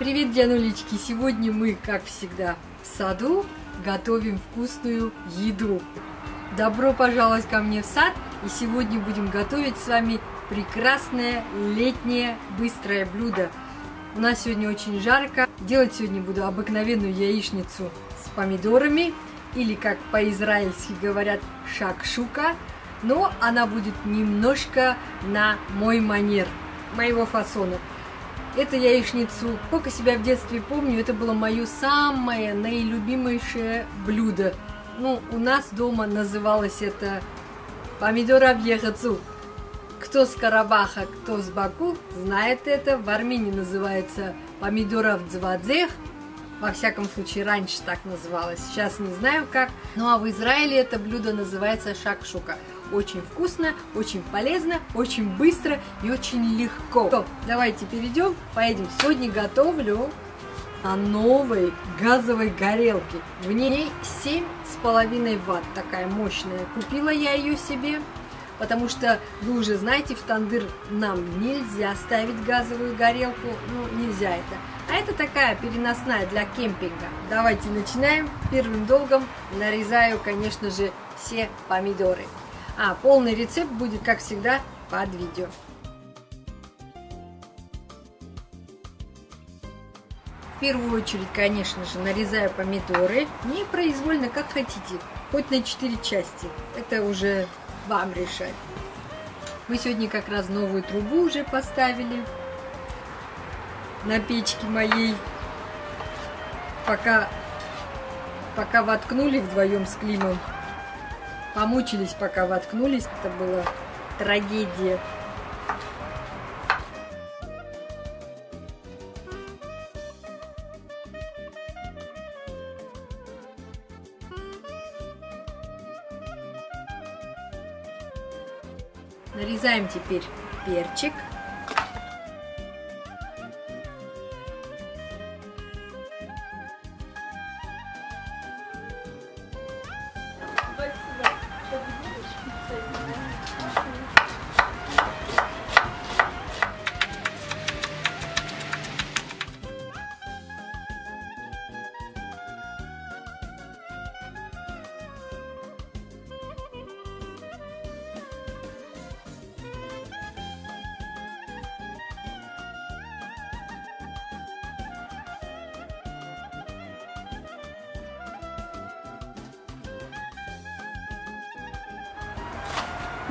Привет, Дианулечки! Сегодня мы, как всегда, в саду готовим вкусную еду. Добро пожаловать ко мне в сад, и сегодня будем готовить с вами прекрасное летнее быстрое блюдо. У нас сегодня очень жарко. Делать сегодня буду обыкновенную яичницу с помидорами, или, как по-израильски говорят, шакшука, но она будет немножко на мой манер, моего фасона. Эту яичницу, сколько себя в детстве помню, это было мое самое наилюбимейшее блюдо. Ну, у нас дома называлось это помидор объехацу. Кто с Карабаха, кто с Баку, знает это. В Армении называется помидоров дзвадзех. Во всяком случае, раньше так называлось. Сейчас не знаю как. Ну а в Израиле это блюдо называется шакшука. Очень вкусно, очень полезно, очень быстро и очень легко. То, давайте перейдем, поедем. Сегодня готовлю на новой газовой горелке. В ней 7,5 ватт, такая мощная. Купила я ее себе, потому что вы уже знаете, в тандыр нам нельзя ставить газовую горелку, ну нельзя это. А это такая переносная для кемпинга. Давайте начинаем. Первым долгом нарезаю, конечно же, все помидоры. А полный рецепт будет, как всегда, под видео. В первую очередь, конечно же, нарезаю помидоры. Не произвольно, как хотите. Хоть на 4 части. Это уже вам решать. Мы сегодня как раз новую трубу уже поставили на печке моей. Пока, пока воткнули вдвоем с Климом. Помучились, пока воткнулись. Это была трагедия. Нарезаем теперь перчик.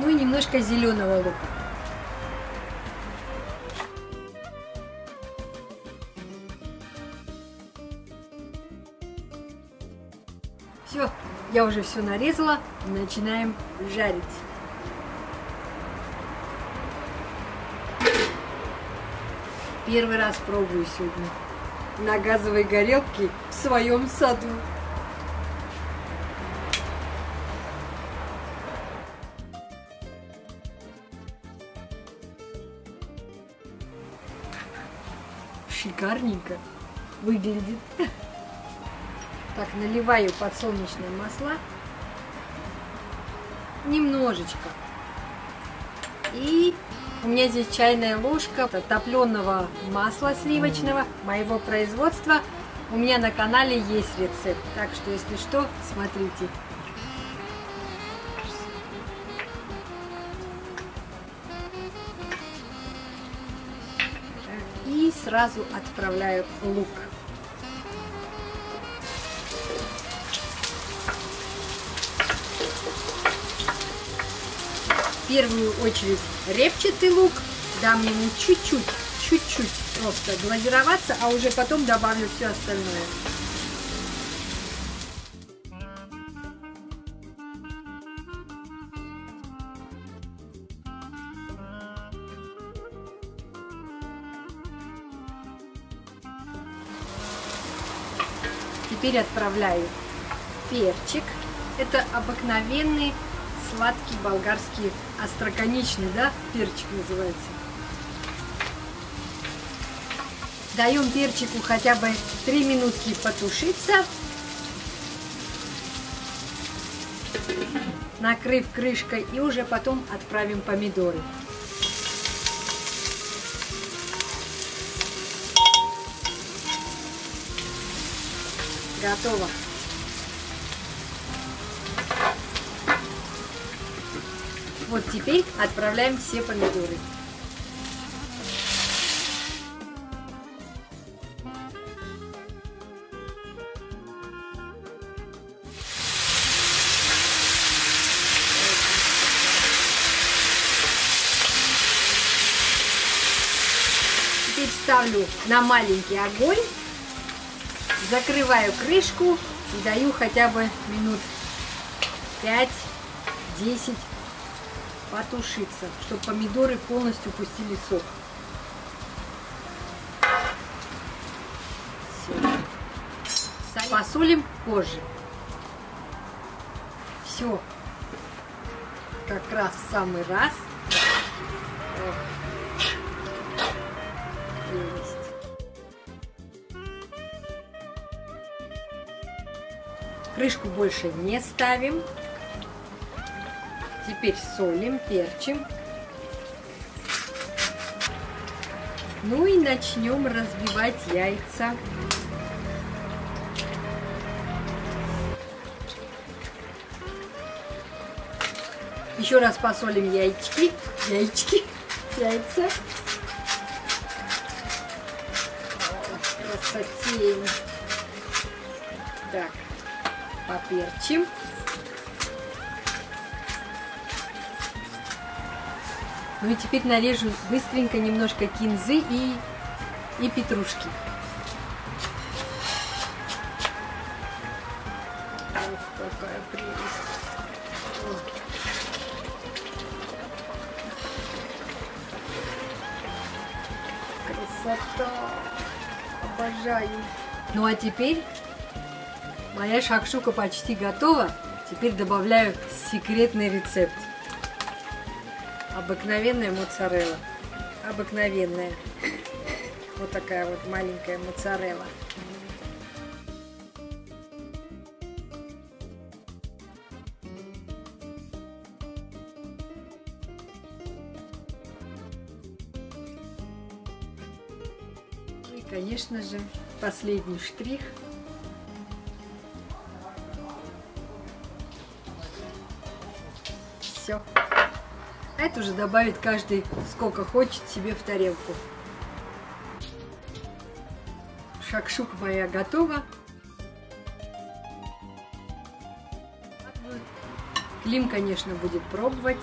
Ну и немножко зеленого лука. Все, я уже все нарезала, начинаем жарить. Первый раз пробую сегодня на газовой горелке в своем саду. Шикарненько выглядит. Так, наливаю подсолнечное масло. Немножечко. И у меня здесь чайная ложка топленого масла сливочного моего производства. У меня на канале есть рецепт. Так что, если что, смотрите. Сразу отправляю лук. В первую очередь репчатый лук, дам ему чуть-чуть, чуть-чуть просто глазироваться, а уже потом добавлю все остальное. Теперь отправляю перчик. Это обыкновенный сладкий болгарский остроконечный, да, перчик называется. Даем перчику хотя бы 3 минутки потушиться. Накрыв крышкой и уже потом отправим помидоры. Готово. Вот теперь отправляем все помидоры. Теперь ставлю на маленький огонь, закрываю крышку и даю хотя бы минут 5-10 потушиться, чтобы помидоры полностью пустили сок. Все. Посолим позже. Все. Как раз в самый раз. Прелесть. Крышку больше не ставим. Теперь солим, перчим. Ну и начнем разбивать яйца. Еще раз посолим яички, яички, яйца. О, красотень. Так, поперчим. Ну и теперь нарежу быстренько немножко кинзы и, и петрушки. Ох, какая прелесть. Красота! Обожаю! Ну а теперь моя шакшука почти готова. Теперь добавляю секретный рецепт. Обыкновенная моцарелла. Обыкновенная. Вот такая вот маленькая моцарелла. Ну и, конечно же, последний штрих. Все. А это уже добавит каждый сколько хочет себе в тарелку. Шакшука моя готова. Клим, конечно, будет пробовать.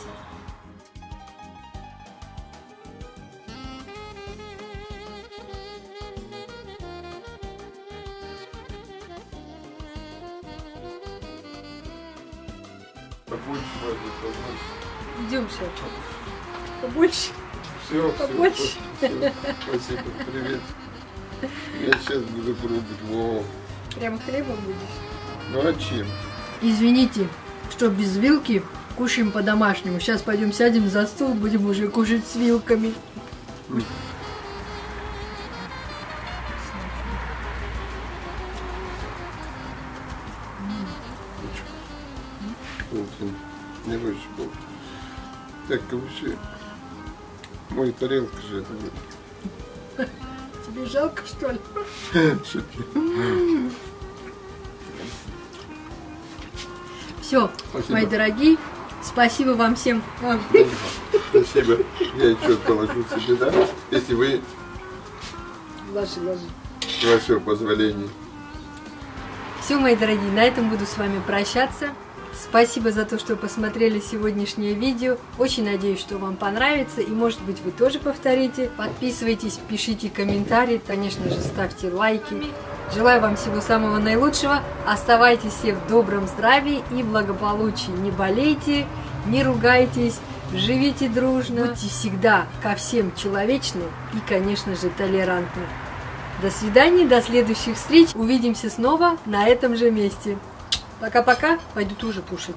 Побольше. Побольше. Все, Побольше. все, все. Спасибо, привет. Я сейчас буду пробовать. Во. Прям хлебом будешь. Ну а чем? Извините, что без вилки кушаем по-домашнему. Сейчас пойдем сядем за стол, будем уже кушать с вилками. Он, не выше был. Так, вообще, мой тарелка же это вот. Тебе жалко, что ли? Шутки. Все, Спасибо. мои дорогие, спасибо вам всем. А, Спасибо. Я еще положу себе, да? Если вы, Ложи, ложи. с вашего позволения. Все, мои дорогие, на этом буду с вами прощаться. Спасибо за то, что посмотрели сегодняшнее видео. Очень надеюсь, что вам понравится. И может быть вы тоже повторите. Подписывайтесь, пишите комментарии. Конечно же, ставьте лайки. Желаю вам всего самого наилучшего. Оставайтесь все в добром здравии и благополучии. Не болейте, не ругайтесь, живите дружно. Будьте всегда ко всем человечны и, конечно же, толерантны. До свидания, до следующих встреч. Увидимся снова на этом же месте. Пока-пока. Пойду тоже кушать.